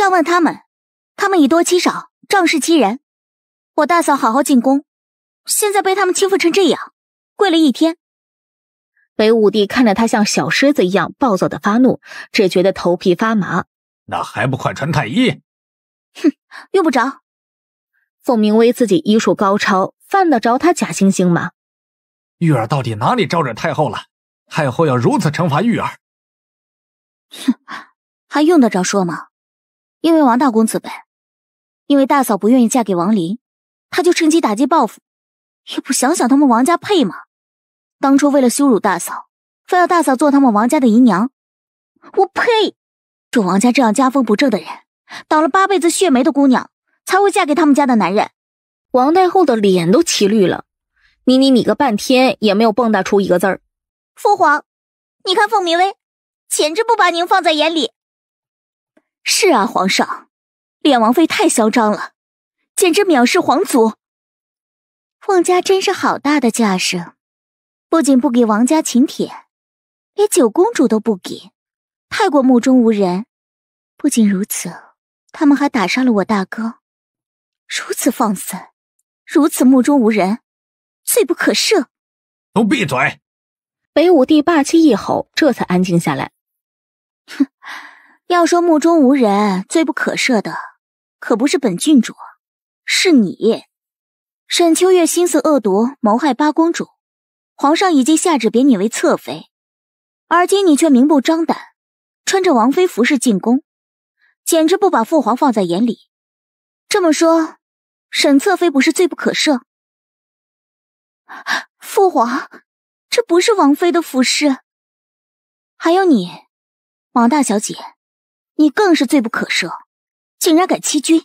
杖问他们，他们以多欺少，仗势欺人。我大嫂好好进宫，现在被他们欺负成这样，跪了一天。北武帝看着他像小狮子一样暴躁的发怒，只觉得头皮发麻。那还不快传太医？哼，用不着。凤鸣威自己医术高超，犯得着他假惺惺吗？玉儿到底哪里招惹太后了？太后要如此惩罚玉儿？哼，还用得着说吗？因为王大公子呗。因为大嫂不愿意嫁给王林，他就趁机打击报复。也不想想他们王家配吗？当初为了羞辱大嫂，非要大嫂做他们王家的姨娘，我呸！这王家这样家风不正的人，倒了八辈子血霉的姑娘才会嫁给他们家的男人。王太后的脸都气绿了，你你你个半天也没有蹦跶出一个字儿。父皇，你看凤鸣威，简直不把您放在眼里。是啊，皇上，脸王妃太嚣张了，简直藐视皇族。凤家真是好大的架势。不仅不给王家请帖，连九公主都不给，太过目中无人。不仅如此，他们还打伤了我大哥，如此放肆，如此目中无人，罪不可赦。都闭嘴！北武帝霸气一吼，这才安静下来。哼，要说目中无人、罪不可赦的，可不是本郡主，是你，沈秋月心思恶毒，谋害八公主。皇上已经下旨贬你为侧妃，而今你却明目张胆穿着王妃服饰进宫，简直不把父皇放在眼里。这么说，沈侧妃不是罪不可赦？父皇，这不是王妃的服饰。还有你，王大小姐，你更是罪不可赦，竟然敢欺君！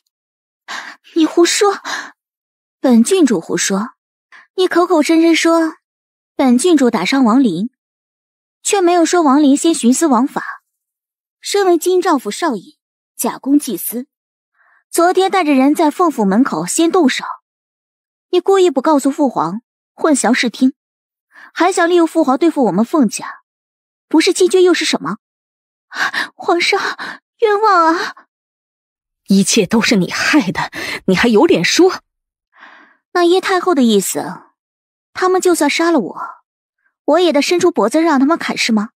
你胡说，本郡主胡说，你口口声声说。本郡主打伤王林，却没有说王林先徇私枉法。身为金兆府少爷，假公济私，昨天带着人在凤府门口先动手。你故意不告诉父皇，混淆视听，还想利用父皇对付我们凤家，不是欺君又是什么？皇上冤枉啊！一切都是你害的，你还有脸说？那叶太后的意思？他们就算杀了我，我也得伸出脖子让他们砍，是吗？